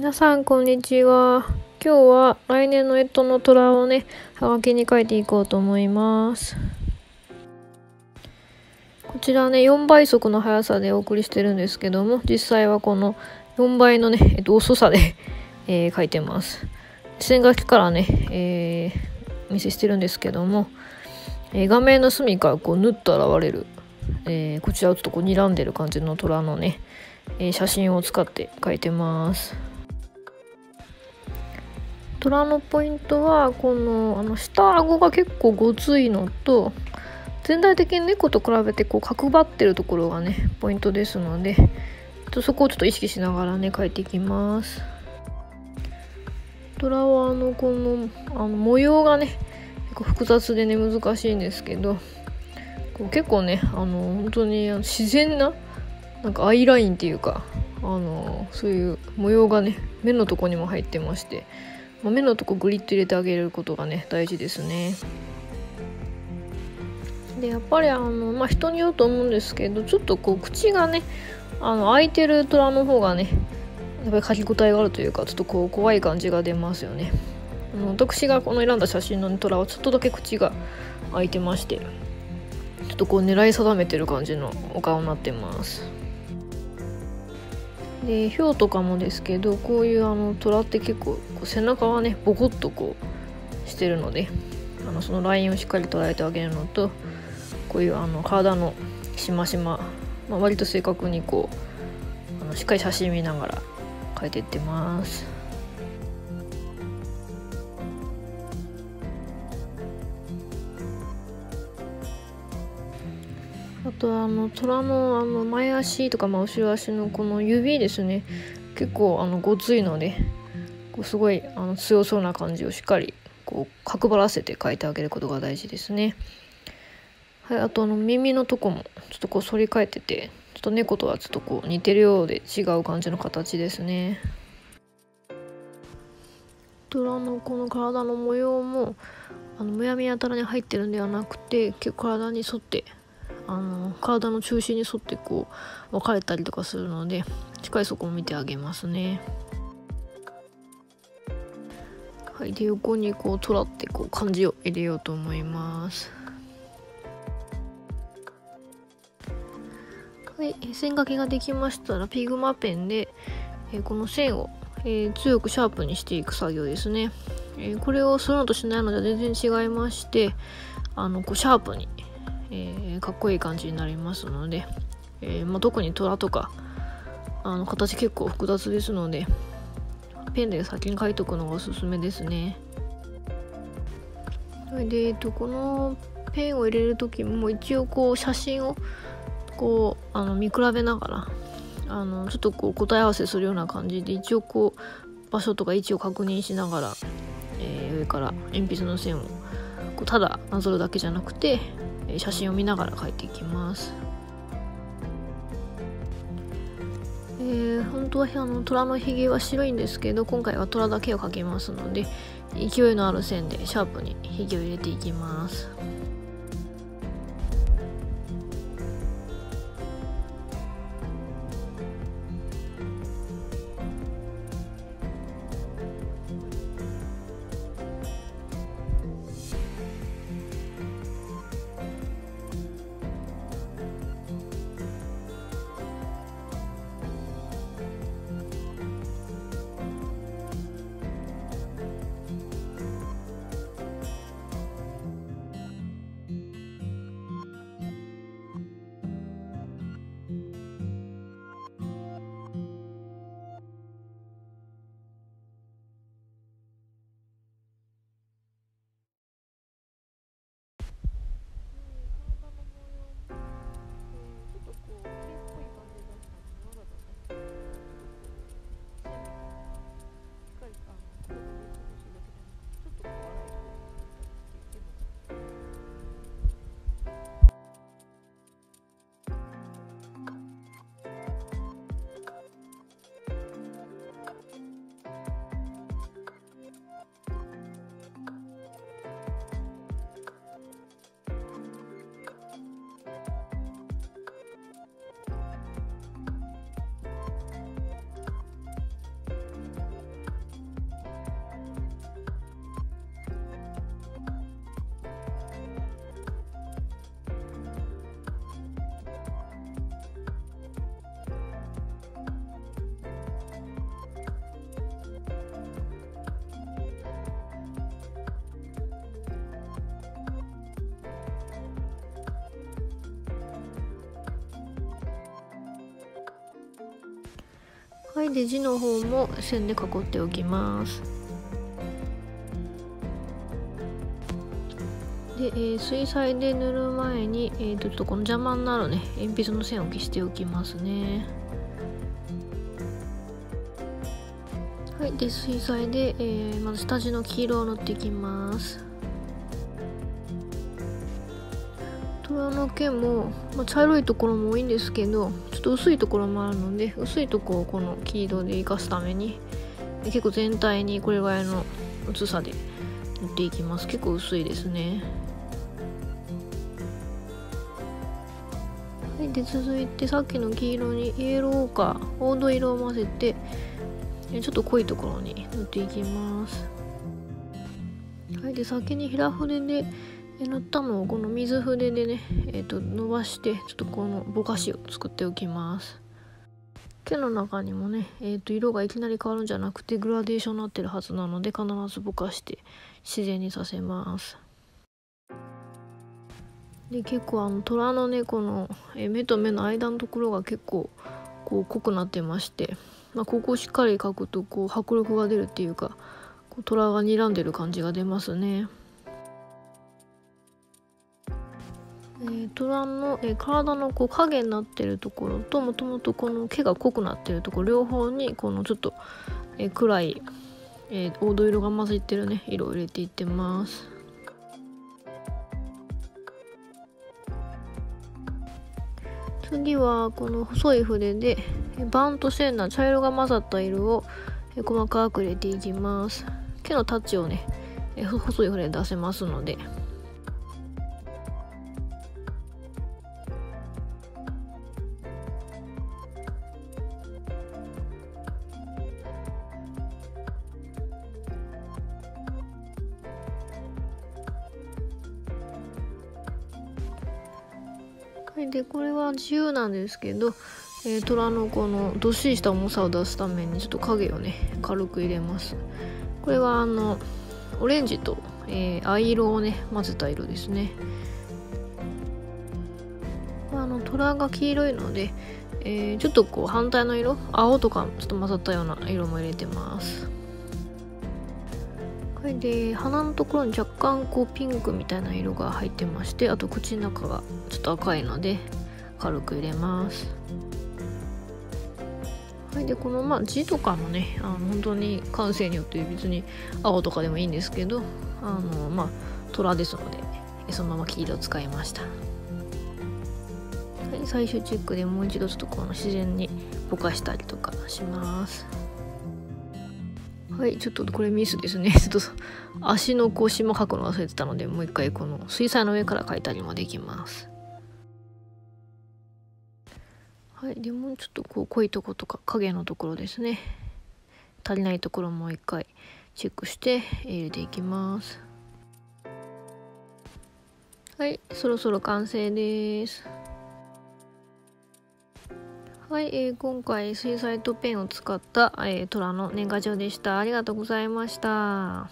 皆さんこんにちは。今日は来年の干支の虎をねはがきに書いていこうと思います。こちらね4倍速の速さでお送りしてるんですけども実際はこの4倍のね、えっと、遅さで、えー、書いてます。線書きからね、えー、見せしてるんですけども、えー、画面の隅からこう縫っと現れる、えー、こちらをちょっとこう睨んでる感じの虎のね、え写真を使って書いてます。虎のポイントはこのあの下顎が結構ごついのと全体的に猫と比べてこう角張ってるところがねポイントですのでそこをちょっと意識しながらね描いていきます。虎はあのこのあの模様がね結構複雑でね難しいんですけどこう結構ねあの本当に自然ななんかアイラインっていうかあのそういう模様がね目のとこにも入ってまして目のとこグリッと入れてあげることがね大事ですね。でやっぱりあの、まあ、人によると思うんですけどちょっとこう口がねあの開いてる虎の方がねやっぱり書き応えがあるというかちょっとこう怖い感じが出ますよね。あの私がこの選んだ写真の虎はちょっとだけ口が開いてましてちょっとこう狙い定めてる感じのお顔になってます。でヒョウとかもですけどこういうあの虎って結構背中はねボコッとこうしてるのであのそのラインをしっかり捉えてあげるのとこういうあの体のしましま、ま、割と正確にこうあのしっかり写真見ながら描いていってます。あとあの虎のあの前足とかまあ後ろ足のこの指ですね結構あのごついのでこうすごいあの強そうな感じをしっかりこう角張らせて描いてあげることが大事ですね。はい、あとあの耳のとこもちょっとこう反り返っててちょっと猫とはちょっとこう似てるようで違う感じの形ですね。虎のこの体の模様もあのむやみやたらに入ってるんではなくて結構体に沿ってあの体の中心に沿ってこう分かれたりとかするのでしっかりそこを見てあげますね。はい、で横にこうとらってこう漢字を入れようと思います。はい、線書きができましたらピグマペンで、えこの線を、え、強くシャープにしていく作業ですね。え、これをするのとしないのでは全然違いましてあのこうシャープにえー、かっこいい感じになりますので、えー、まあ、特に虎とかあの形結構複雑ですのでペンで先に書いとくのがおすすめですね。で、えっと、このペンを入れる時も一応こう写真をこうあの見比べながらあのちょっとこう答え合わせするような感じで一応こう場所とか位置を確認しながら、えー、上から鉛筆の線をこうただなぞるだけじゃなくて写真を見ながら描いていきます。えー、本当はあの虎のひげは白いんですけど今回は虎だけを描きますので勢いのある線でシャープにひげを入れていきます。はいで字の方も線で囲っておきます。で、えー、水彩で塗る前に、えー、ちょっとこの邪魔になるね。鉛筆の線を消しておきますね。はいで水彩で、えー、まず下地の黄色を塗っていきます。虎の毛も、まあ、茶色いところも多いんですけどちょっと薄いところもあるので薄いとこをこの黄色で生かすために結構全体にこれぐらいの薄さで塗っていきます。結構薄いですね。はいで続いてさっきの黄色にイエローか黄土色を混ぜてちょっと濃いところに塗っていきます。はいで先に平筆で塗ったのをこの水筆でね、えーと、伸ばしてちょっとこのぼかしを作っておきます毛の中にもね、えーと、色がいきなり変わるんじゃなくてグラデーションになってるはずなので必ずぼかして自然にさせますで結構あの虎のねこの、目と目の間のところが結構こう濃くなってましてまあ、ここをしっかり描くとこう迫力が出るっていうかこう虎が睨んでる感じが出ますね。えー、虎の、えー、体のこう影になってるところともともとこの毛が濃くなってるところ両方にこのちょっと、えー、暗い、えー、黄土色が混じってるね色を入れていってます。次はこの細い筆でバンと線な茶色が混ざった色を細かく入れていきます毛のタッチをね細い筆で出せますのででこれは自由なんですけどえー、虎のこのどっしりした重さを出すためにちょっと影をね軽く入れます。これはあのオレンジと、えー、藍色をね混ぜた色ですね。あの虎が黄色いので、えー、ちょっとこう反対の色青とかちょっと混ざったような色も入れてます。これで鼻のところに若干こうピンクみたいな色が入ってましてあと口の中がちょっと赤いので軽く入れます。はい、でこのまあ字とかもねあの本当に感性によって別に青とかでもいいんですけどあのまあ虎ですのでそのまま黄色を使いました、はい、最終チェックでもう一度ちょっとこの自然にぼかしたりとかします。はいちょっとこれミスですね。ちょっと足のこう紐書くの忘れてたのでもう一回この水彩の上から書いたりもできます。はいでもうちょっとこう濃いとことか影のところですね。足りないところもう一回チェックして入れていきます。はいそろそろ完成です。はい、えー、今回水彩とペンを使った、えー、虎の年賀状でした。ありがとうございました。